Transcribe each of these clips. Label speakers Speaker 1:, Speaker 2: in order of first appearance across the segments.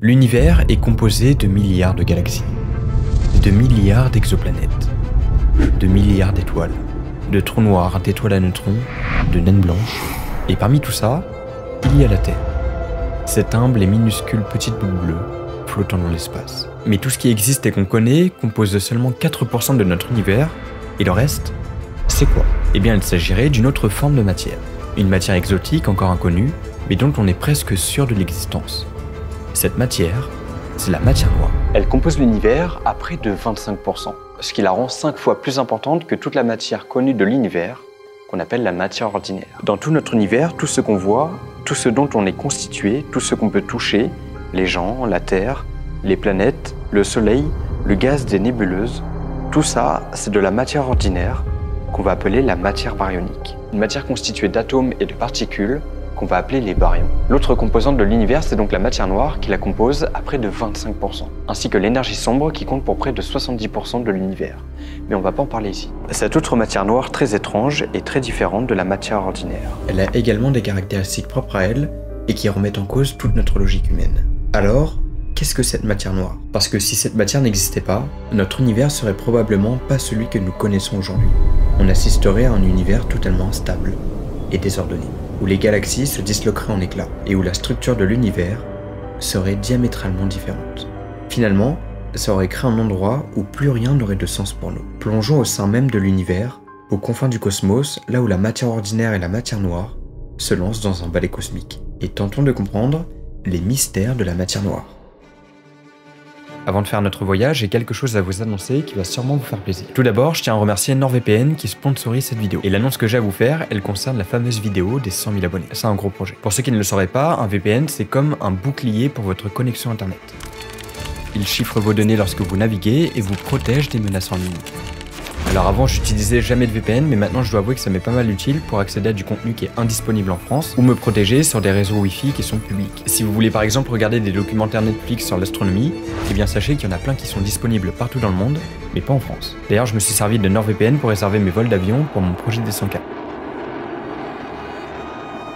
Speaker 1: L'univers est composé de milliards de galaxies, de milliards d'exoplanètes, de milliards d'étoiles, de trous noirs, d'étoiles à neutrons, de naines blanches. Et parmi tout ça, il y a la Terre. Cette humble et minuscule petite boule bleue flottant dans l'espace. Mais tout ce qui existe et qu'on connaît compose seulement 4% de notre univers, et le reste, c'est quoi? Eh bien, il s'agirait d'une autre forme de matière. Une matière exotique encore inconnue, mais dont on est presque sûr de l'existence. Cette matière, c'est la matière noire. Elle compose l'univers à près de 25%, ce qui la rend 5 fois plus importante que toute la matière connue de l'univers, qu'on appelle la matière ordinaire. Dans tout notre univers, tout ce qu'on voit, tout ce dont on est constitué, tout ce qu'on peut toucher, les gens, la Terre, les planètes, le Soleil, le gaz des nébuleuses, tout ça, c'est de la matière ordinaire qu'on va appeler la matière baryonique. Une matière constituée d'atomes et de particules qu'on va appeler les baryons. L'autre composante de l'univers, c'est donc la matière noire qui la compose à près de 25%, ainsi que l'énergie sombre qui compte pour près de 70% de l'univers. Mais on va pas en parler ici. Cette autre matière noire très étrange et très différente de la matière ordinaire.
Speaker 2: Elle a également des caractéristiques propres à elle et qui remettent en cause toute notre logique humaine. Alors, qu'est-ce que cette matière noire? Parce que si cette matière n'existait pas, notre univers serait probablement pas celui que nous connaissons aujourd'hui. On assisterait à un univers totalement instable et désordonné où les galaxies se disloqueraient en éclats et où la structure de l'univers serait diamétralement différente. Finalement, ça aurait créé un endroit où plus rien n'aurait de sens pour nous. Plongeons au sein même de l'univers, aux confins du cosmos, là où la matière ordinaire et la matière noire se lancent dans un balai cosmique, et tentons de comprendre les mystères de la matière noire.
Speaker 1: Avant de faire notre voyage, j'ai quelque chose à vous annoncer qui va sûrement vous faire plaisir. Tout d'abord, je tiens à remercier NordVPN qui sponsorise cette vidéo. Et l'annonce que j'ai à vous faire, elle concerne la fameuse vidéo des 100 000 abonnés. C'est un gros projet. Pour ceux qui ne le sauraient pas, un VPN, c'est comme un bouclier pour votre connexion Internet. Il chiffre vos données lorsque vous naviguez et vous protège des menaces en ligne. Alors avant, j'utilisais jamais de VPN, mais maintenant je dois avouer que ça m'est pas mal utile pour accéder à du contenu qui est indisponible en France ou me protéger sur des réseaux Wi-Fi qui sont publics. Si vous voulez par exemple regarder des documentaires Netflix sur l'astronomie, eh bien sachez qu'il y en a plein qui sont disponibles partout dans le monde, mais pas en France. D'ailleurs, je me suis servi de NordVPN pour réserver mes vols d'avion pour mon projet des 100K.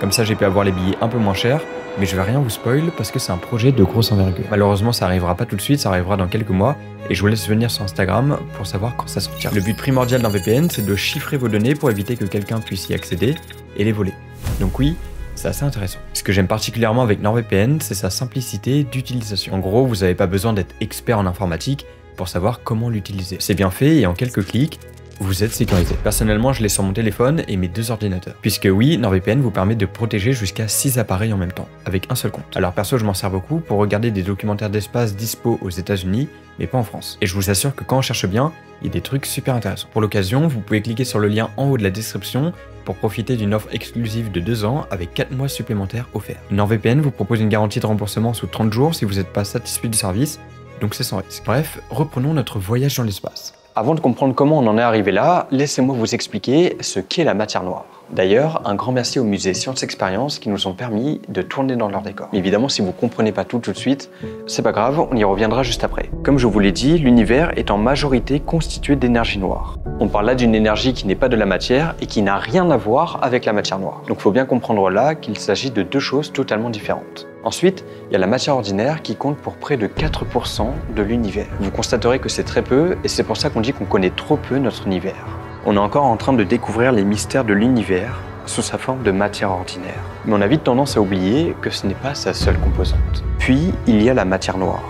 Speaker 1: Comme ça, j'ai pu avoir les billets un peu moins chers mais je vais rien vous spoil parce que c'est un projet de grosse envergure. Malheureusement, ça arrivera pas tout de suite, ça arrivera dans quelques mois, et je vous laisse venir sur Instagram pour savoir quand ça sortira. Le but primordial d'un VPN, c'est de chiffrer vos données pour éviter que quelqu'un puisse y accéder et les voler. Donc oui, c'est assez intéressant. Ce que j'aime particulièrement avec NordVPN, c'est sa simplicité d'utilisation. En gros, vous n'avez pas besoin d'être expert en informatique pour savoir comment l'utiliser. C'est bien fait et en quelques clics, vous êtes sécurisé. Personnellement, je l'ai sur mon téléphone et mes deux ordinateurs. Puisque oui, NordVPN vous permet de protéger jusqu'à 6 appareils en même temps, avec un seul compte. Alors perso, je m'en sers beaucoup pour regarder des documentaires d'espace dispo aux États-Unis, mais pas en France. Et je vous assure que quand on cherche bien, il y a des trucs super intéressants. Pour l'occasion, vous pouvez cliquer sur le lien en haut de la description pour profiter d'une offre exclusive de 2 ans avec 4 mois supplémentaires offerts. NordVPN vous propose une garantie de remboursement sous 30 jours si vous n'êtes pas satisfait du service, donc c'est sans risque. Bref, reprenons notre voyage dans l'espace. Avant de comprendre comment on en est arrivé là, laissez-moi vous expliquer ce qu'est la matière noire. D'ailleurs, un grand merci au musée Sciences Expérience qui nous ont permis de tourner dans leur décor. évidemment, si vous comprenez pas tout tout de suite, c'est pas grave, on y reviendra juste après. Comme je vous l'ai dit, l'univers est en majorité constitué d'énergie noire. On parle là d'une énergie qui n'est pas de la matière et qui n'a rien à voir avec la matière noire. Donc il faut bien comprendre là qu'il s'agit de deux choses totalement différentes. Ensuite, il y a la matière ordinaire qui compte pour près de 4% de l'univers. Vous constaterez que c'est très peu et c'est pour ça qu'on dit qu'on connaît trop peu notre univers. On est encore en train de découvrir les mystères de l'univers sous sa forme de matière ordinaire. Mais on a vite tendance à oublier que ce n'est pas sa seule composante. Puis, il y a la matière noire.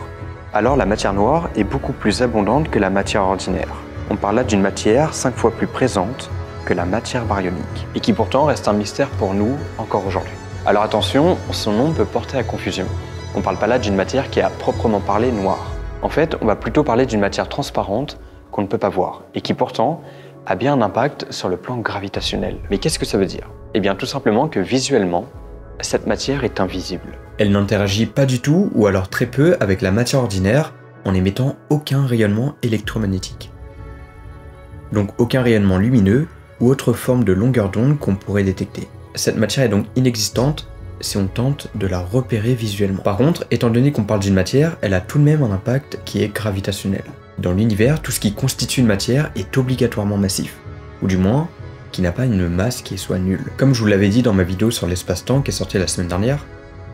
Speaker 1: Alors la matière noire est beaucoup plus abondante que la matière ordinaire. On parle là d'une matière 5 fois plus présente que la matière baryonique, et qui pourtant reste un mystère pour nous encore aujourd'hui. Alors attention, son nom peut porter à confusion. On ne parle pas là d'une matière qui est à proprement parler noire. En fait, on va plutôt parler d'une matière transparente qu'on ne peut pas voir, et qui pourtant a bien un impact sur le plan gravitationnel. Mais qu'est-ce que ça veut dire? Eh bien tout simplement que visuellement, cette matière est invisible.
Speaker 2: Elle n'interagit pas du tout ou alors très peu avec la matière ordinaire en émettant aucun rayonnement électromagnétique. Donc aucun rayonnement lumineux ou autre forme de longueur d'onde qu'on pourrait détecter. Cette matière est donc inexistante si on tente de la repérer visuellement. Par contre, étant donné qu'on parle d'une matière, elle a tout de même un impact qui est gravitationnel. Dans l'univers, tout ce qui constitue une matière est obligatoirement massif, ou du moins, qui n'a pas une masse qui soit nulle. Comme je vous l'avais dit dans ma vidéo sur l'espace-temps qui est sortie la semaine dernière,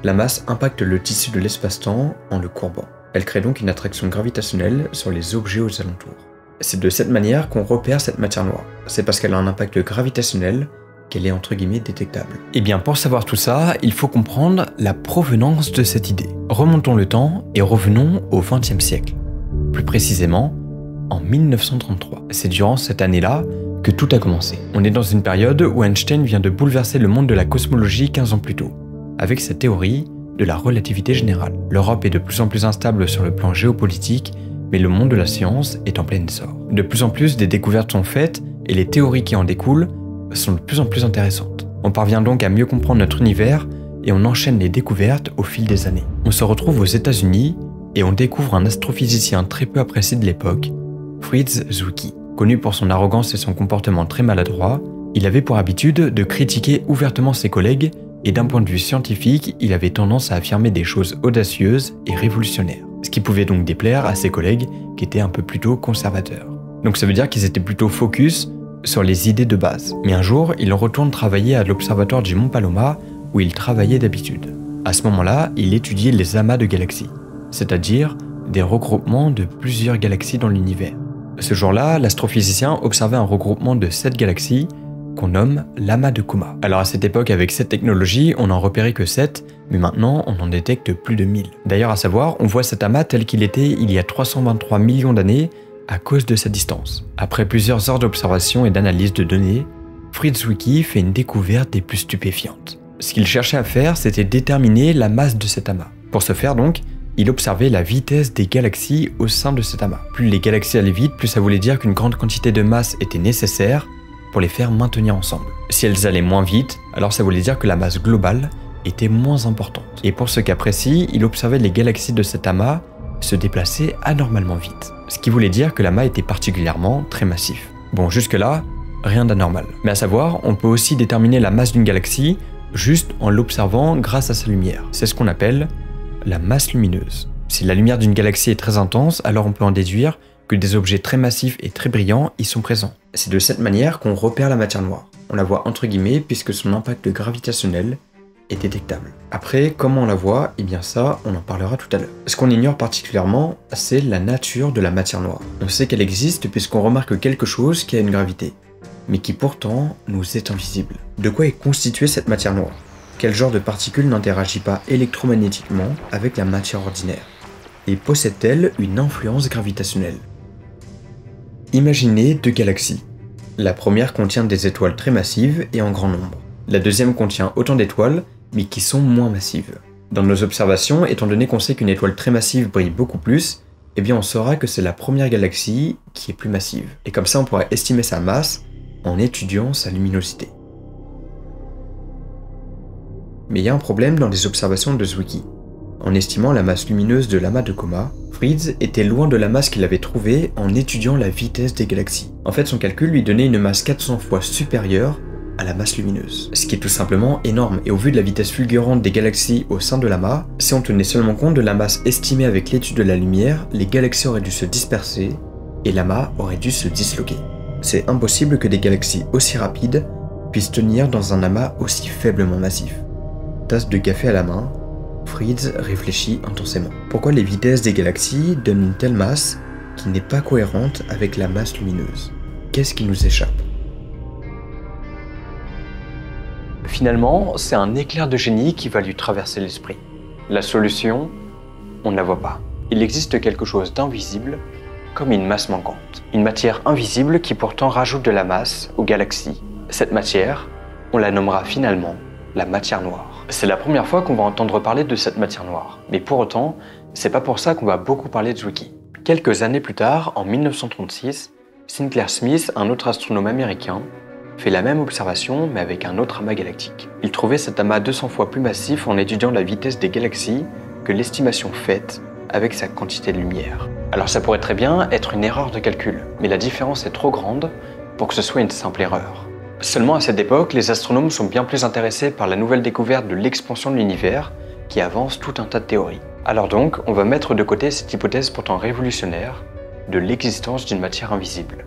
Speaker 2: La masse impacte le tissu de l'espace-temps en le courbant. Elle crée donc une attraction gravitationnelle sur les objets aux alentours. C'est de cette manière qu'on repère cette matière noire. C'est parce qu'elle a un impact gravitationnel qu'elle est entre guillemets détectable.
Speaker 1: Eh bien pour savoir tout ça, il faut comprendre la provenance de cette idée. Remontons le temps et revenons au XXe siècle. Plus précisément, en 1933. C'est durant cette année-là que tout a commencé. On est dans une période où Einstein vient de bouleverser le monde de la cosmologie 15 ans plus tôt, avec sa théorie de la relativité générale. L'Europe est de plus en plus instable sur le plan géopolitique, mais le monde de la science est en plein essor. De plus en plus des découvertes sont faites et les théories qui en découlent sont de plus en plus intéressantes. On parvient donc à mieux comprendre notre univers et on enchaîne les découvertes au fil des années. On se retrouve aux États-Unis et on découvre un astrophysicien très peu apprécié de l'époque, Fritz Zwicky. Connu pour son arrogance et son comportement très maladroit, il avait pour habitude de critiquer ouvertement ses collègues et d'un point de vue scientifique, il avait tendance à affirmer des choses audacieuses et révolutionnaires. Ce qui pouvait donc déplaire à ses collègues qui étaient un peu plutôt conservateurs. Donc ça veut dire qu'ils étaient plutôt focus sur les idées de base. Mais un jour, il retourne travailler à l'observatoire du Mont Paloma où il travaillait d'habitude. À ce moment-là, il étudiait les amas de galaxies, c'est-à-dire des regroupements de plusieurs galaxies dans l'univers. Ce jour-là, l'astrophysicien observait un regroupement de 7 galaxies qu'on nomme l'amas de Kuma. Alors à cette époque, avec cette technologie, on n'en repérait que 7, mais maintenant on en détecte plus de 1000. D'ailleurs, à savoir, on voit cet amas tel qu'il était il y a 323 millions d'années à cause de sa distance. Après plusieurs heures d'observation et d'analyse de données, Fritz Wiki fait une découverte des plus stupéfiantes. Ce qu'il cherchait à faire, c'était déterminer la masse de cet amas. Pour ce faire donc, il observait la vitesse des galaxies au sein de cet amas. Plus les galaxies allaient vite, plus ça voulait dire qu'une grande quantité de masse était nécessaire pour les faire maintenir ensemble. Si elles allaient moins vite, alors ça voulait dire que la masse globale était moins importante. Et pour ce cas précis, il observait les galaxies de cet amas se déplacer anormalement vite. Ce qui voulait dire que l'amas était particulièrement très massif. Bon, jusque-là, rien d'anormal. Mais à savoir, on peut aussi déterminer la masse d'une galaxie juste en l'observant grâce à sa lumière. C'est ce qu'on appelle la masse lumineuse. Si la lumière d'une galaxie est très intense, alors on peut en déduire que des objets très massifs et très brillants y sont présents.
Speaker 2: C'est de cette manière qu'on repère la matière noire. On la voit entre guillemets puisque son impact gravitationnel détectable. Après, comment on la voit? Eh bien ça, on en parlera tout à l'heure. Ce qu'on ignore particulièrement, c'est la nature de la matière noire. On sait qu'elle existe puisqu'on remarque quelque chose qui a une gravité, mais qui pourtant nous est invisible. De quoi est constituée cette matière noire? Quel genre de particule n'interagit pas électromagnétiquement avec la matière ordinaire? Et possède-t-elle une influence gravitationnelle? Imaginez deux galaxies. La première contient des étoiles très massives et en grand nombre. La deuxième contient autant d'étoiles, mais qui sont moins massives. Dans nos observations, étant donné qu'on sait qu'une étoile très massive brille beaucoup plus, eh bien on saura que c'est la première galaxie qui est plus massive. Et comme ça on pourra estimer sa masse en étudiant sa luminosité. Mais il y a un problème dans les observations de Zwicky. En estimant la masse lumineuse de l'amas de Coma, Fritz était loin de la masse qu'il avait trouvée en étudiant la vitesse des galaxies. En fait, son calcul lui donnait une masse 400 fois supérieure à la masse lumineuse. Ce qui est tout simplement énorme, et au vu de la vitesse fulgurante des galaxies au sein de l'amas, si on tenait seulement compte de la masse estimée avec l'étude de la lumière, les galaxies auraient dû se disperser, et l'amas aurait dû se disloquer. C'est impossible que des galaxies aussi rapides puissent tenir dans un amas aussi faiblement massif tasse de café à la main, Fritz réfléchit intensément. Pourquoi les vitesses des galaxies donnent une telle masse qui n'est pas cohérente avec la masse lumineuse? Qu'est-ce qui nous échappe?
Speaker 1: Finalement, c'est un éclair de génie qui va lui traverser l'esprit. La solution, on ne la voit pas. Il existe quelque chose d'invisible, comme une masse manquante. Une matière invisible qui pourtant rajoute de la masse aux galaxies. Cette matière, on la nommera finalement la matière noire. C'est la première fois qu'on va entendre parler de cette matière noire, mais pour autant, c'est pas pour ça qu'on va beaucoup parler de Zwicky. Quelques années plus tard, en 1936, Sinclair Smith, un autre astronome américain, fait la même observation mais avec un autre amas galactique. Il trouvait cet amas 200 fois plus massif en étudiant la vitesse des galaxies que l'estimation faite avec sa quantité de lumière. Alors ça pourrait très bien être une erreur de calcul, mais la différence est trop grande pour que ce soit une simple erreur. Seulement à cette époque, les astronomes sont bien plus intéressés par la nouvelle découverte de l'expansion de l'univers qui avance tout un tas de théories. Alors donc, on va mettre de côté cette hypothèse pourtant révolutionnaire de l'existence d'une matière invisible,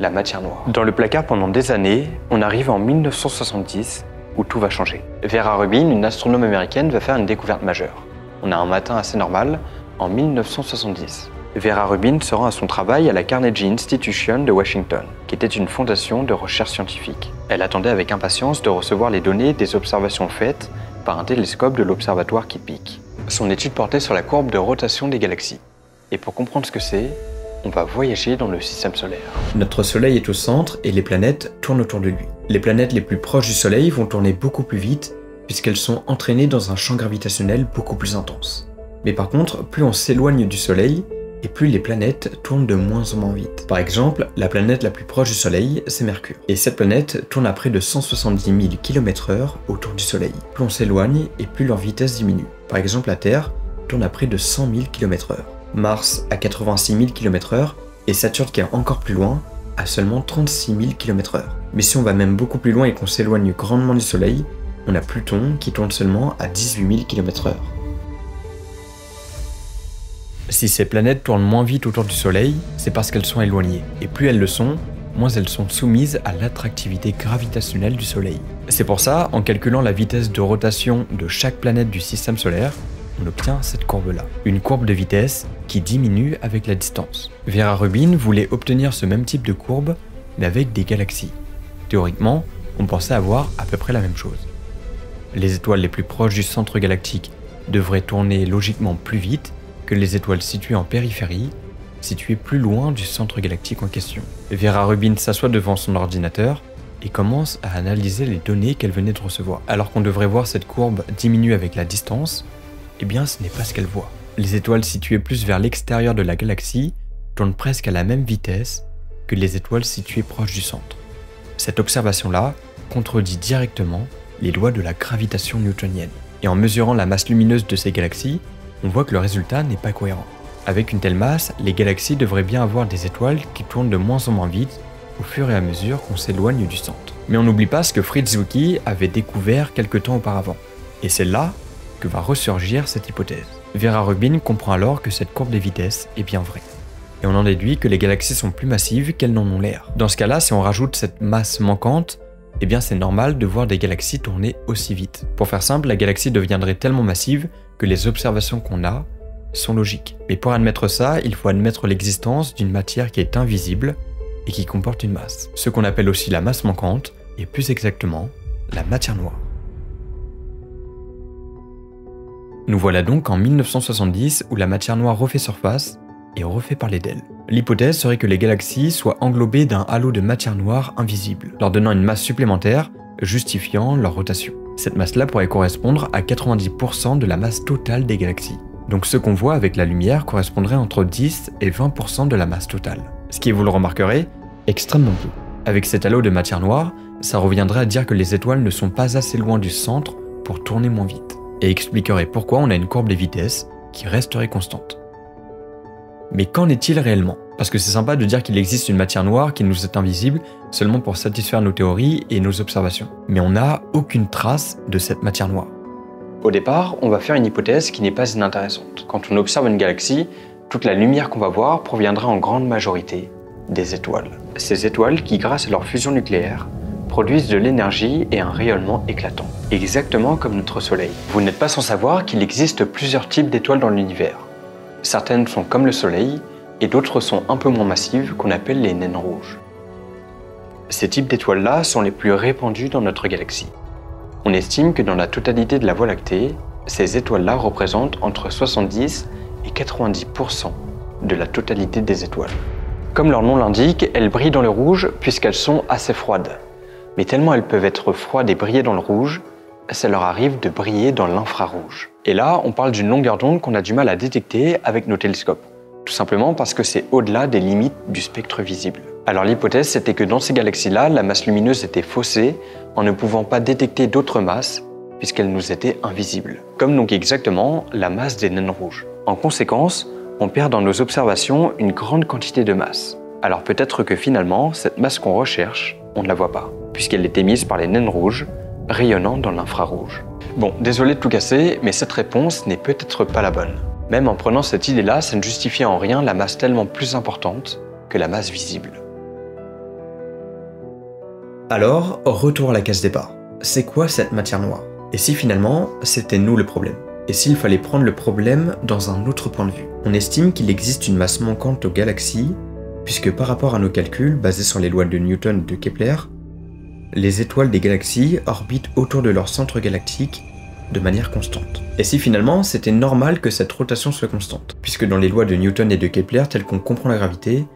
Speaker 1: la matière noire. Dans le placard pendant des années, on arrive en 1970 où tout va changer. Vera Rubin, une astronome américaine, va faire une découverte majeure. On a un matin assez normal, en 1970. Vera Rubin se rend à son travail à la Carnegie Institution de Washington, qui était une fondation de recherche scientifique. Elle attendait avec impatience de recevoir les données des observations faites par un télescope de l'observatoire Kitt Son étude portait sur la courbe de rotation des galaxies. Et pour comprendre ce que c'est, on va voyager dans le système solaire.
Speaker 2: Notre Soleil est au centre et les planètes tournent autour de lui. Les planètes les plus proches du Soleil vont tourner beaucoup plus vite puisqu'elles sont entraînées dans un champ gravitationnel beaucoup plus intense. Mais par contre, plus on s'éloigne du Soleil, et plus les planètes tournent de moins en moins vite. Par exemple, la planète la plus proche du Soleil, c'est Mercure. Et cette planète tourne à près de 170 000 km/h autour du Soleil. Plus on s'éloigne et plus leur vitesse diminue. Par exemple, la Terre tourne à près de 100 000 km/h. Mars à 86 000 km/h et Saturne qui est encore plus loin à seulement 36 000 km/h. Mais si on va même beaucoup plus loin et qu'on s'éloigne grandement du Soleil, on a Pluton qui tourne seulement à 18 000 km/h.
Speaker 1: Si ces planètes tournent moins vite autour du Soleil, c'est parce qu'elles sont éloignées. Et plus elles le sont, moins elles sont soumises à l'attractivité gravitationnelle du Soleil. C'est pour ça, en calculant la vitesse de rotation de chaque planète du système solaire, on obtient cette courbe-là. Une courbe de vitesse qui diminue avec la distance. Vera Rubin voulait obtenir ce même type de courbe, mais avec des galaxies. Théoriquement, on pensait avoir à peu près la même chose. Les étoiles les plus proches du centre galactique devraient tourner logiquement plus vite que les étoiles situées en périphérie, situées plus loin du centre galactique en question. Vera Rubin s'assoit devant son ordinateur et commence à analyser les données qu'elle venait de recevoir. Alors qu'on devrait voir cette courbe diminuer avec la distance, eh bien ce n'est pas ce qu'elle voit. Les étoiles situées plus vers l'extérieur de la galaxie tournent presque à la même vitesse que les étoiles situées proches du centre. Cette observation-là contredit directement les lois de la gravitation newtonienne. Et en mesurant la masse lumineuse de ces galaxies, on voit que le résultat n'est pas cohérent. Avec une telle masse, les galaxies devraient bien avoir des étoiles qui tournent de moins en moins vite au fur et à mesure qu'on s'éloigne du centre. Mais on n'oublie pas ce que Fritz Zwicky avait découvert quelque temps auparavant. Et c'est là que va ressurgir cette hypothèse. Vera Rubin comprend alors que cette courbe des vitesses est bien vraie. Et on en déduit que les galaxies sont plus massives qu'elles n'en ont l'air. Dans ce cas-là, si on rajoute cette masse manquante, eh bien c'est normal de voir des galaxies tourner aussi vite. Pour faire simple, la galaxie deviendrait tellement massive que les observations qu'on a sont logiques. Mais pour admettre ça, il faut admettre l'existence d'une matière qui est invisible et qui comporte une masse. Ce qu'on appelle aussi la masse manquante, et plus exactement, la matière noire. Nous voilà donc en 1970 où la matière noire refait surface et refait parler d'elle. L'hypothèse serait que les galaxies soient englobées d'un halo de matière noire invisible, leur donnant une masse supplémentaire, justifiant leur rotation. Cette masse-là pourrait correspondre à 90% de la masse totale des galaxies. Donc ce qu'on voit avec la lumière correspondrait entre 10 et 20% de la masse totale. Ce qui, vous le remarquerez, extrêmement peu. Avec cet halo de matière noire, ça reviendrait à dire que les étoiles ne sont pas assez loin du centre pour tourner moins vite, et expliquerait pourquoi on a une courbe des vitesses qui resterait constante. Mais qu'en est-il réellement? Parce que c'est sympa de dire qu'il existe une matière noire qui nous est invisible seulement pour satisfaire nos théories et nos observations. Mais on n'a aucune trace de cette matière noire. Au départ, on va faire une hypothèse qui n'est pas inintéressante. Quand on observe une galaxie, toute la lumière qu'on va voir proviendra en grande majorité des étoiles. Ces étoiles qui, grâce à leur fusion nucléaire, produisent de l'énergie et un rayonnement éclatant. Exactement comme notre Soleil. Vous n'êtes pas sans savoir qu'il existe plusieurs types d'étoiles dans l'univers. Certaines sont comme le Soleil et d'autres sont un peu moins massives qu'on appelle les naines rouges. Ces types d'étoiles-là sont les plus répandues dans notre galaxie. On estime que dans la totalité de la Voie lactée, ces étoiles-là représentent entre 70 et 90% de la totalité des étoiles. Comme leur nom l'indique, elles brillent dans le rouge puisqu'elles sont assez froides. Mais tellement elles peuvent être froides et briller dans le rouge, ça leur arrive de briller dans l'infrarouge. Et là, on parle d'une longueur d'onde qu'on a du mal à détecter avec nos télescopes. Tout simplement parce que c'est au-delà des limites du spectre visible. Alors l'hypothèse, c'était que dans ces galaxies-là, la masse lumineuse était faussée en ne pouvant pas détecter d'autres masses puisqu'elles nous étaient invisibles. Comme donc exactement la masse des naines rouges. En conséquence, on perd dans nos observations une grande quantité de masse. Alors peut-être que finalement, cette masse qu'on recherche, on ne la voit pas, puisqu'elle est émise par les naines rouges, rayonnant dans l'infrarouge. Bon, désolé de tout casser, mais cette réponse n'est peut-être pas la bonne. Même en prenant cette idée-là, ça ne justifie en rien la masse tellement plus importante que la masse visible.
Speaker 2: Alors, retour à la case départ. c'est quoi cette matière noire? Et si finalement, c'était nous le problème? Et s'il fallait prendre le problème dans un autre point de vue? On estime qu'il existe une masse manquante aux galaxies, puisque par rapport à nos calculs basés sur les lois de Newton et de Kepler, les étoiles des galaxies orbitent autour de leur centre galactique de manière constante. Et si finalement c'était normal que cette rotation soit constante, puisque dans les lois de Newton et de Kepler telles qu'on comprend la gravité,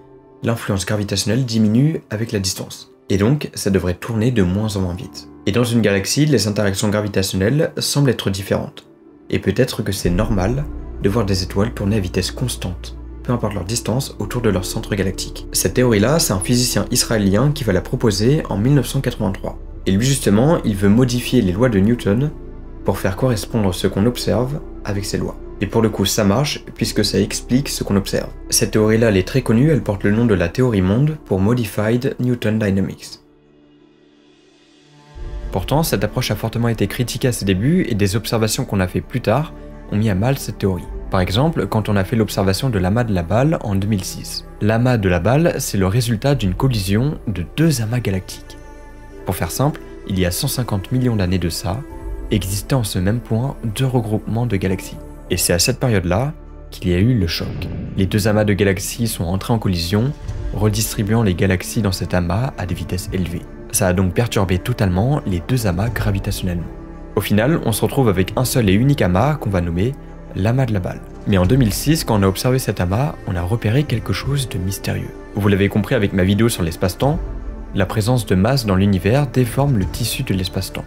Speaker 2: l'influence gravitationnelle diminue avec la distance. Et donc ça devrait tourner de moins en moins vite. Et dans une galaxie, les interactions gravitationnelles semblent être différentes. Et peut-être que c'est normal de voir des étoiles tourner à vitesse constante, peu importe leur distance, autour de leur centre galactique. Cette théorie-là, c'est un physicien israélien qui va la proposer en 1983. Et lui justement, il veut modifier les lois de Newton pour faire correspondre ce qu'on observe avec ces lois. Et pour le coup, ça marche puisque ça explique ce qu'on observe. Cette théorie-là, elle est très connue, elle porte le nom de la théorie monde pour Modified Newton Dynamics.
Speaker 1: Pourtant, cette approche a fortement été critiquée à ses débuts et des observations qu'on a fait plus tard ont mis à mal cette théorie. Par exemple, quand on a fait l'observation de l'amas de la balle en 2006. L'amas de la balle, c'est le résultat d'une collision de deux amas galactiques. Pour faire simple, il y a 150 millions d'années de ça, existaient en ce même point deux regroupements de galaxies. Et c'est à cette période-là qu'il y a eu le choc. Les deux amas de galaxies sont entrés en collision, redistribuant les galaxies dans cet amas à des vitesses élevées. Ça a donc perturbé totalement les deux amas gravitationnellement. Au final, on se retrouve avec un seul et unique amas qu'on va nommer l'amas de la balle. Mais en 2006, quand on a observé cet amas, on a repéré quelque chose de mystérieux. Vous l'avez compris avec ma vidéo sur l'espace-temps, la présence de masse dans l'univers déforme le tissu de l'espace-temps.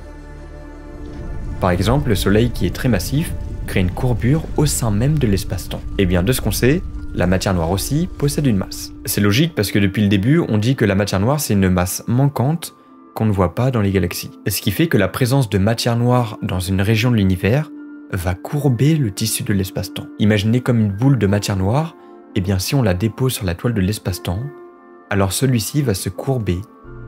Speaker 1: Par exemple, le Soleil qui est très massif crée une courbure au sein même de l'espace-temps. Et eh bien de ce qu'on sait, la matière noire aussi possède une masse. C'est logique parce que depuis le début, on dit que la matière noire c'est une masse manquante qu'on ne voit pas dans les galaxies. Ce qui fait que la présence de matière noire dans une région de l'univers va courber le tissu de l'espace-temps. Imaginez comme une boule de matière noire, et eh bien si on la dépose sur la toile de l'espace-temps, alors celui-ci va se courber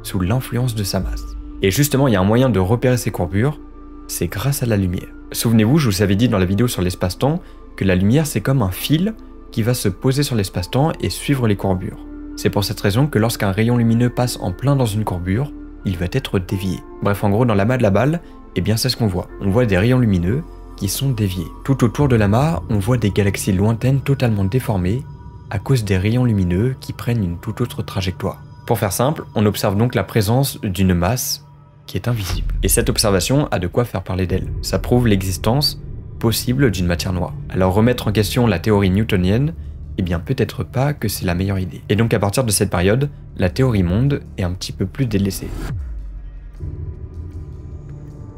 Speaker 1: sous l'influence de sa masse. Et justement, il y a un moyen de repérer ces courbures, c'est grâce à la lumière. Souvenez-vous, je vous avais dit dans la vidéo sur l'espace-temps que la lumière c'est comme un fil qui va se poser sur l'espace-temps et suivre les courbures. C'est pour cette raison que lorsqu'un rayon lumineux passe en plein dans une courbure, il va être dévié. Bref, en gros, dans l'amas de la balle, eh bien c'est ce qu'on voit. On voit des rayons lumineux qui sont déviés. Tout autour de l'amas, on voit des galaxies lointaines totalement déformées à cause des rayons lumineux qui prennent une toute autre trajectoire. Pour faire simple, on observe donc la présence d'une masse qui est invisible. Et cette observation a de quoi faire parler d'elle. Ça prouve l'existence possible d'une matière noire. Alors remettre en question la théorie newtonienne, eh bien peut-être pas que c'est la meilleure idée. Et donc à partir de cette période, la théorie monde est un petit peu plus délaissée.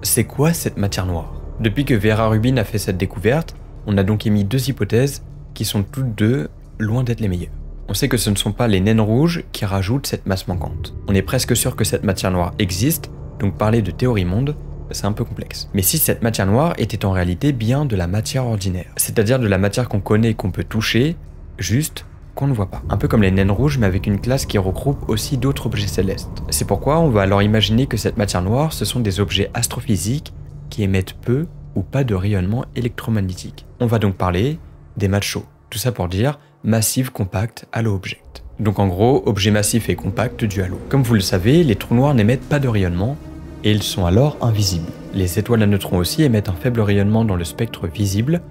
Speaker 1: C'est quoi cette matière noire? Depuis que Vera Rubin a fait cette découverte, on a donc émis deux hypothèses qui sont toutes deux loin d'être les meilleures. On sait que ce ne sont pas les naines rouges qui rajoutent cette masse manquante. On est presque sûr que cette matière noire existe, donc parler de théorie monde, c'est un peu complexe. Mais si cette matière noire était en réalité bien de la matière ordinaire, c'est-à-dire de la matière qu'on connaît et qu'on peut toucher, juste qu'on ne voit pas. Un peu comme les naines rouges, mais avec une classe qui regroupe aussi d'autres objets célestes. C'est pourquoi on va alors imaginer que cette matière noire, ce sont des objets astrophysiques qui émettent peu ou pas de rayonnement électromagnétique. On va donc parler des machos. Tout ça pour dire Massive Compact Halo Object. Donc en gros, objet massif et compact du halo. Comme vous le savez, les trous noirs n'émettent pas de rayonnement, et ils sont alors invisibles. Les étoiles à neutrons aussi émettent un faible rayonnement dans le spectre visible,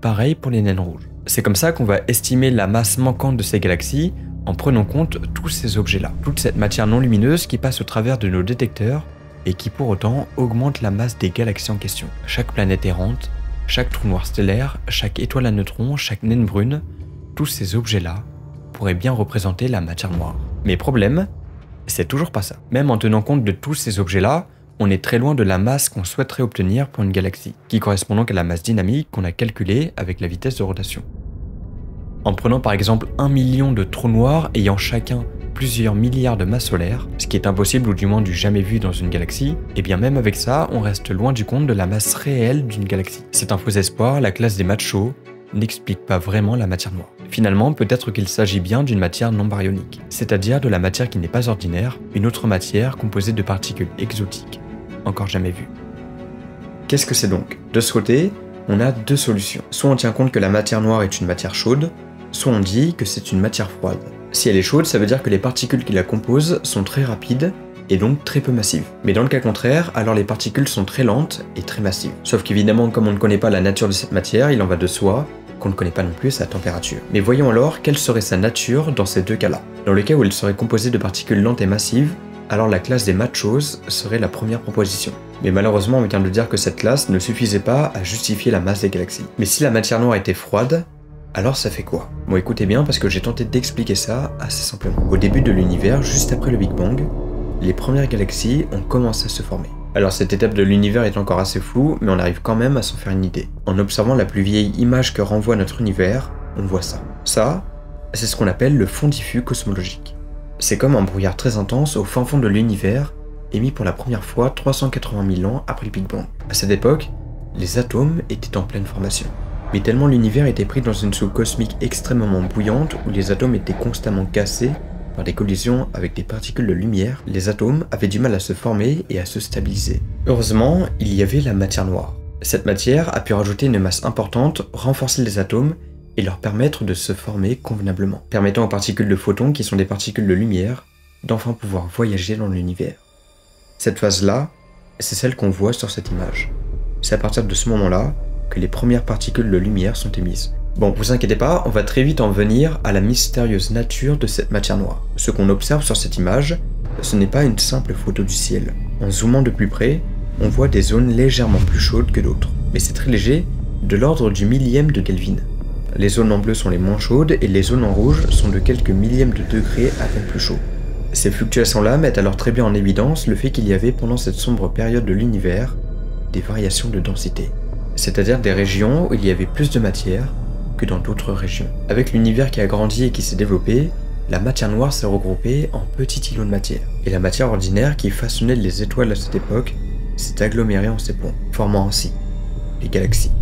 Speaker 1: pareil pour les naines rouges. C'est comme ça qu'on va estimer la masse manquante de ces galaxies en prenant compte tous ces objets-là, toute cette matière non lumineuse qui passe au travers de nos détecteurs et qui pour autant augmente la masse des galaxies en question. Chaque planète errante, chaque trou noir stellaire, chaque étoile à neutrons, chaque naine brune, tous ces objets-là pourraient bien représenter la matière noire. Mais problème, c'est toujours pas ça. Même en tenant compte de tous ces objets-là, on est très loin de la masse qu'on souhaiterait obtenir pour une galaxie, qui correspond donc à la masse dynamique qu'on a calculée avec la vitesse de rotation. En prenant par exemple un million de trous noirs ayant chacun plusieurs milliards de masses solaires, ce qui est impossible ou du moins du jamais vu dans une galaxie, et bien même avec ça, on reste loin du compte de la masse réelle d'une galaxie. C'est un faux espoir, la classe des machos n'explique pas vraiment la matière noire. Finalement, peut-être qu'il s'agit bien d'une matière non baryonique, c'est-à-dire de la matière qui n'est pas ordinaire, une autre matière composée de particules exotiques, encore jamais vues.
Speaker 2: Qu'est-ce que c'est donc? De ce côté, on a deux solutions. Soit on tient compte que la matière noire est une matière chaude, soit on dit que c'est une matière froide. Si elle est chaude, ça veut dire que les particules qui la composent sont très rapides et donc très peu massives. Mais dans le cas contraire, alors les particules sont très lentes et très massives. Sauf qu'évidemment, comme on ne connaît pas la nature de cette matière, il en va de soi qu'on ne connaît pas non plus sa température. Mais voyons alors quelle serait sa nature dans ces deux cas-là. Dans le cas où elle serait composée de particules lentes et massives, alors la classe des machos serait la première proposition. Mais malheureusement, on vient de dire que cette classe ne suffisait pas à justifier la masse des galaxies. Mais si la matière noire était froide, alors ça fait quoi? Bon écoutez bien parce que j'ai tenté d'expliquer ça assez simplement. Au début de l'univers, juste après le Big Bang, les premières galaxies ont commencé à se former. Alors cette étape de l'univers est encore assez floue, mais on arrive quand même à s'en faire une idée. En observant la plus vieille image que renvoie notre univers, on voit ça. Ça, c'est ce qu'on appelle le fond diffus cosmologique. C'est comme un brouillard très intense au fin fond de l'univers, émis pour la première fois 380 000 ans après le Big Bang. À cette époque, les atomes étaient en pleine formation. Mais tellement l'univers était pris dans une soupe cosmique extrêmement bouillante où les atomes étaient constamment cassés par des collisions avec des particules de lumière, les atomes avaient du mal à se former et à se stabiliser. Heureusement, il y avait la matière noire. Cette matière a pu rajouter une masse importante, renforcer les atomes et leur permettre de se former convenablement, permettant aux particules de photons, qui sont des particules de lumière, d'enfin pouvoir voyager dans l'univers. Cette phase-là, c'est celle qu'on voit sur cette image. C'est à partir de ce moment-là que les premières particules de lumière sont émises. Bon, vous inquiétez pas, on va très vite en venir à la mystérieuse nature de cette matière noire. Ce qu'on observe sur cette image, ce n'est pas une simple photo du ciel. En zoomant de plus près, on voit des zones légèrement plus chaudes que d'autres. Mais c'est très léger, de l'ordre du millième de Kelvin. Les zones en bleu sont les moins chaudes et les zones en rouge sont de quelques millièmes de degrés à peine plus chauds. Ces fluctuations-là mettent alors très bien en évidence le fait qu'il y avait pendant cette sombre période de l'univers des variations de densité, c'est-à-dire des régions où il y avait plus de matière que dans d'autres régions. Avec l'univers qui a grandi et qui s'est développé, la matière noire s'est regroupée en petits îlots de matière, et la matière ordinaire qui façonnait les étoiles à cette époque s'est agglomérée en ces ponts, formant ainsi les galaxies.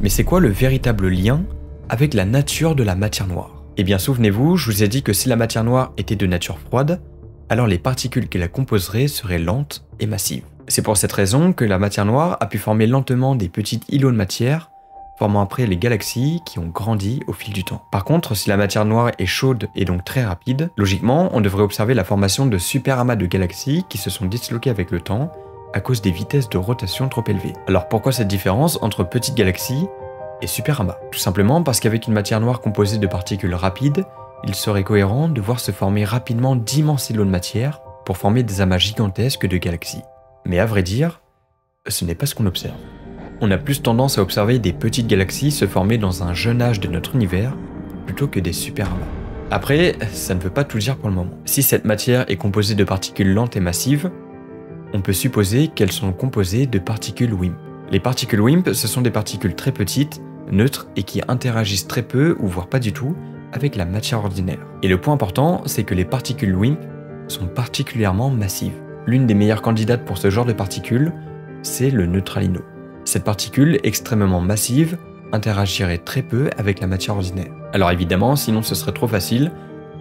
Speaker 1: Mais c'est quoi le véritable lien avec la nature de la matière noire? Eh bien souvenez-vous, je vous ai dit que si la matière noire était de nature froide, alors les particules qui la composeraient seraient lentes et massives. C'est pour cette raison que la matière noire a pu former lentement des petits îlots de matière, formant après les galaxies qui ont grandi au fil du temps. Par contre, si la matière noire est chaude et donc très rapide, logiquement, on devrait observer la formation de super amas de galaxies qui se sont disloquées avec le temps à cause des vitesses de rotation trop élevées. Alors pourquoi cette différence entre petites galaxies et super amas? Tout simplement parce qu'avec une matière noire composée de particules rapides, il serait cohérent de voir se former rapidement d'immenses îlots de matière pour former des amas gigantesques de galaxies. Mais à vrai dire, ce n'est pas ce qu'on observe. On a plus tendance à observer des petites galaxies se former dans un jeune âge de notre univers plutôt que des super amas. Après, ça ne veut pas tout dire pour le moment. Si cette matière est composée de particules lentes et massives, on peut supposer qu'elles sont composées de particules WIMP. Les particules WIMP, ce sont des particules très petites, neutres et qui interagissent très peu ou voire pas du tout avec la matière ordinaire. Et le point important, c'est que les particules WIMP sont particulièrement massives. L'une des meilleures candidates pour ce genre de particules, c'est le neutralino. Cette particule extrêmement massive interagirait très peu avec la matière ordinaire. Alors évidemment, sinon ce serait trop facile,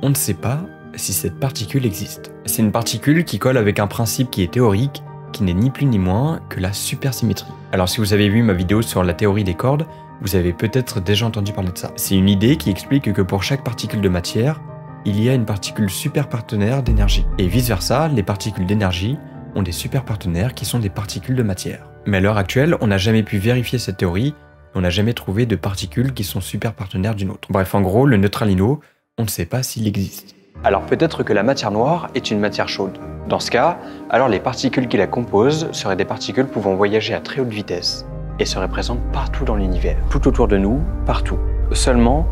Speaker 1: on ne sait pas si cette particule existe. C'est une particule qui colle avec un principe qui est théorique, qui n'est ni plus ni moins que la supersymétrie. Alors si vous avez vu ma vidéo sur la théorie des cordes, vous avez peut-être déjà entendu parler de ça. C'est une idée qui explique que pour chaque particule de matière, il y a une particule super partenaire d'énergie. Et vice-versa, les particules d'énergie ont des super partenaires qui sont des particules de matière. Mais à l'heure actuelle, on n'a jamais pu vérifier cette théorie, on n'a jamais trouvé de particules qui sont super partenaires d'une autre. Bref, en gros, le neutralino, on ne sait pas s'il existe. Alors peut-être que la matière noire est une matière chaude. Dans ce cas, alors les particules qui la composent seraient des particules pouvant voyager à très haute vitesse et seraient présentes partout dans l'univers, tout autour de nous, partout. Seulement,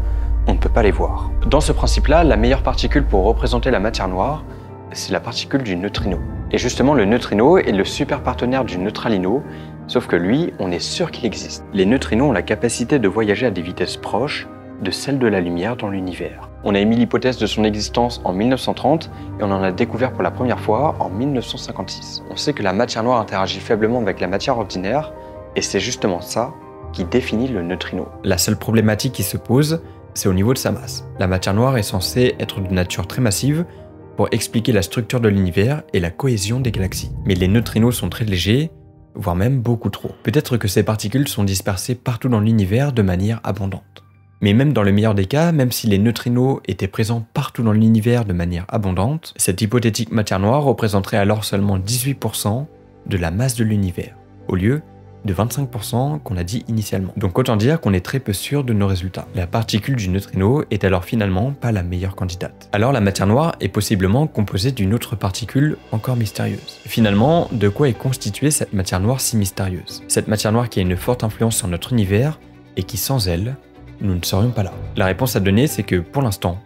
Speaker 1: on ne peut pas les voir. Dans ce principe-là, la meilleure particule pour représenter la matière noire, c'est la particule du neutrino. Et justement, le neutrino est le super partenaire du neutralino, sauf que lui, on est sûr qu'il existe. Les neutrinos ont la capacité de voyager à des vitesses proches de celles de la lumière dans l'univers. On a émis l'hypothèse de son existence en 1930 et on en a découvert pour la première fois en 1956. On sait que la matière noire interagit faiblement avec la matière ordinaire et c'est justement ça qui définit le neutrino. La seule problématique qui se pose, c'est au niveau de sa masse. La matière noire est censée être de nature très massive pour expliquer la structure de l'univers et la cohésion des galaxies. Mais les neutrinos sont très légers, voire même beaucoup trop. Peut-être que ces particules sont dispersées partout dans l'univers de manière abondante. Mais même dans le meilleur des cas, même si les neutrinos étaient présents partout dans l'univers de manière abondante, cette hypothétique matière noire représenterait alors seulement 18% de la masse de l'univers, au lieu de 25% qu'on a dit initialement. Donc autant dire qu'on est très peu sûr de nos résultats. La particule du neutrino est alors finalement pas la meilleure candidate. Alors la matière noire est possiblement composée d'une autre particule encore mystérieuse. Finalement, de quoi est constituée cette matière noire si mystérieuse? Cette matière noire qui a une forte influence sur notre univers et qui sans elle, nous ne serions pas là. La réponse à donner, c'est que pour l'instant,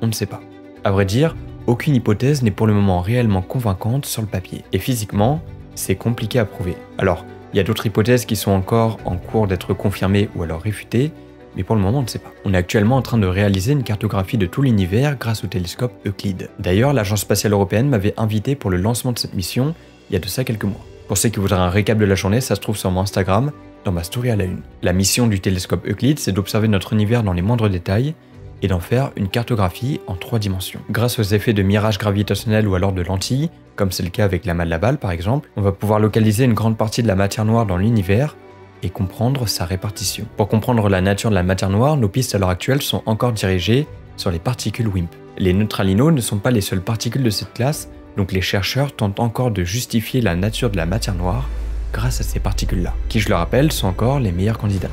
Speaker 1: on ne sait pas. À vrai dire, aucune hypothèse n'est pour le moment réellement convaincante sur le papier. Et physiquement, c'est compliqué à prouver. Alors, il y a d'autres hypothèses qui sont encore en cours d'être confirmées ou alors réfutées, mais pour le moment on ne sait pas. On est actuellement en train de réaliser une cartographie de tout l'univers grâce au télescope Euclide. D'ailleurs, l'Agence spatiale européenne m'avait invité pour le lancement de cette mission il y a de ça quelques mois. Pour ceux qui voudraient un récap de la journée, ça se trouve sur mon Instagram, dans ma story à la une. La mission du télescope Euclide, c'est d'observer notre univers dans les moindres détails et d'en faire une cartographie en trois dimensions. Grâce aux effets de mirage gravitationnel ou alors de lentilles, comme c'est le cas avec la de la balle par exemple, on va pouvoir localiser une grande partie de la matière noire dans l'univers et comprendre sa répartition. Pour comprendre la nature de la matière noire, nos pistes à l'heure actuelle sont encore dirigées sur les particules WIMP. Les neutralinos ne sont pas les seules particules de cette classe, donc les chercheurs tentent encore de justifier la nature de la matière noire grâce à ces particules-là, qui je le rappelle sont encore les meilleures candidates.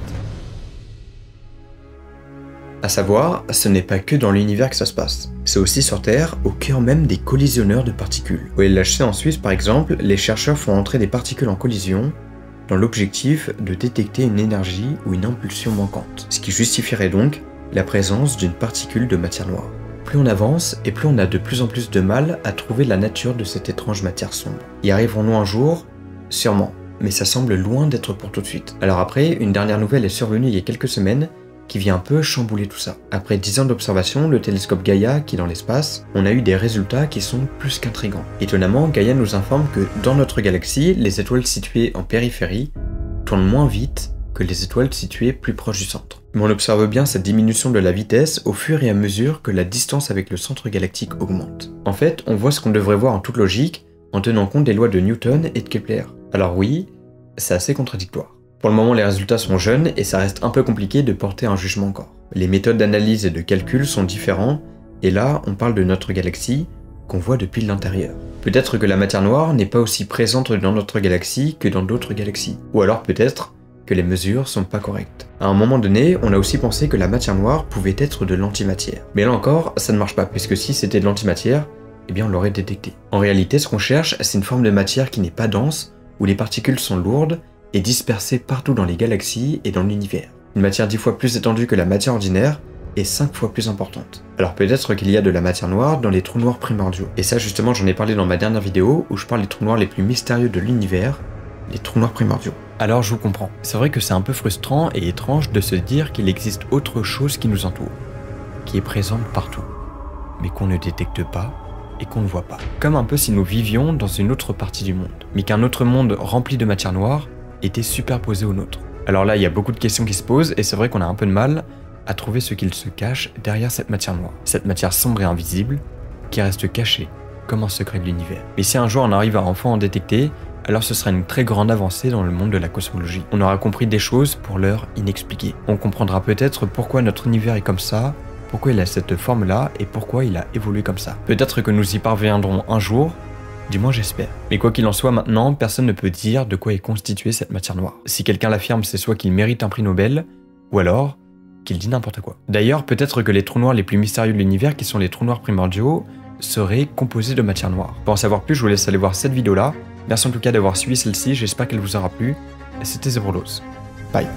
Speaker 2: À savoir, ce n'est pas que dans l'univers que ça se passe. C'est aussi sur Terre, au cœur même des collisionneurs de particules. Au LHC en Suisse par exemple, les chercheurs font entrer des particules en collision dans l'objectif de détecter une énergie ou une impulsion manquante, ce qui justifierait donc la présence d'une particule de matière noire. Plus on avance et plus on a de plus en plus de mal à trouver la nature de cette étrange matière sombre. Y arriverons-nous un jour? Sûrement, mais ça semble loin d'être pour tout de suite. Alors après, une dernière nouvelle est survenue il y a quelques semaines qui vient un peu chambouler tout ça. Après 10 ans d'observation, le télescope Gaia, qui est dans l'espace, on a eu des résultats qui sont plus qu'intrigants. Étonnamment, Gaia nous informe que dans notre galaxie, les étoiles situées en périphérie tournent moins vite que les étoiles situées plus proches du centre. Mais on observe bien cette diminution de la vitesse au fur et à mesure que la distance avec le centre galactique augmente. En fait, on voit ce qu'on devrait voir en toute logique en tenant compte des lois de Newton et de Kepler. Alors oui, c'est assez contradictoire. Pour le moment, les résultats sont jeunes et ça reste un peu compliqué de porter un jugement encore. Les méthodes d'analyse et de calcul sont différentes, et là, on parle de notre galaxie qu'on voit depuis l'intérieur. Peut-être que la matière noire n'est pas aussi présente dans notre galaxie que dans d'autres galaxies. Ou alors peut-être que les mesures sont pas correctes. À un moment donné, on a aussi pensé que la matière noire pouvait être de l'antimatière. Mais là encore, ça ne marche pas, puisque si c'était de l'antimatière, eh bien on l'aurait détecté. En réalité, ce qu'on cherche, c'est une forme de matière qui n'est pas dense, où les particules sont lourdes est dispersée partout dans les galaxies et dans l'univers. Une matière dix fois plus étendue que la matière ordinaire est 5 fois plus importante. Alors peut-être qu'il y a de la matière noire dans les trous noirs primordiaux. Et ça justement j'en ai parlé dans ma dernière vidéo où je parle des trous noirs les plus mystérieux de l'univers, les trous noirs primordiaux.
Speaker 1: Alors je vous comprends. C'est vrai que c'est un peu frustrant et étrange de se dire qu'il existe autre chose qui nous entoure, qui est présente partout, mais qu'on ne détecte pas et qu'on ne voit pas. Comme un peu si nous vivions dans une autre partie du monde, mais qu'un autre monde rempli de matière noire était superposé au nôtre. Alors là, il y a beaucoup de questions qui se posent et c'est vrai qu'on a un peu de mal à trouver ce qu'il se cache derrière cette matière noire. Cette matière sombre et invisible qui reste cachée comme un secret de l'univers. Mais si un jour on arrive à enfin en détecter, alors ce sera une très grande avancée dans le monde de la cosmologie. On aura compris des choses pour l'heure inexpliquées. On comprendra peut-être pourquoi notre univers est comme ça, pourquoi il a cette forme-là et pourquoi il a évolué comme ça. Peut-être que nous y parviendrons un jour, du moins j'espère. Mais quoi qu'il en soit maintenant, personne ne peut dire de quoi est constituée cette matière noire. Si quelqu'un l'affirme, c'est soit qu'il mérite un prix Nobel, ou alors qu'il dit n'importe quoi. D'ailleurs, peut-être que les trous noirs les plus mystérieux de l'univers, qui sont les trous noirs primordiaux, seraient composés de matière noire. Pour en savoir plus, je vous laisse aller voir cette vidéo-là. Merci en tout cas d'avoir suivi celle-ci, j'espère qu'elle vous aura plu. C'était Zebrolos. Bye.